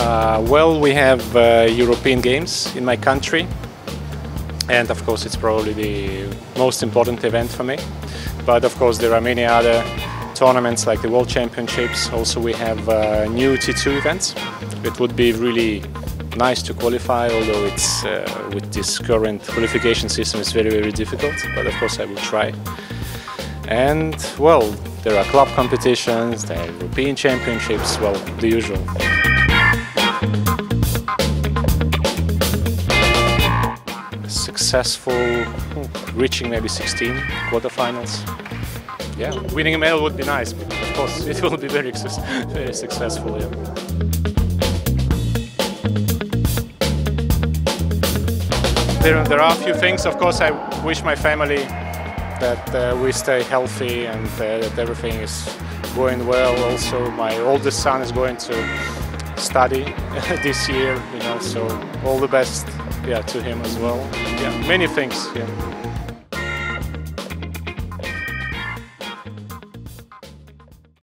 Uh, well, we have uh, European Games in my country, and of course, it's probably the most important event for me. But of course, there are many other tournaments like the World Championships. Also, we have uh, new T2 events. It would be really nice to qualify, although it's uh, with this current qualification system, it's very, very difficult. But of course, I will try. And well, there are club competitions, there are European Championships, well, the usual. Successful, reaching maybe 16 quarterfinals. Yeah, winning a medal would be nice, but of course it will be very, very successful. Yeah. There, there are a few things. Of course, I wish my family that uh, we stay healthy and uh, that everything is going well. Also, my oldest son is going to study this year, you know, so all the best, yeah, to him as well. Yeah, many things. Yeah.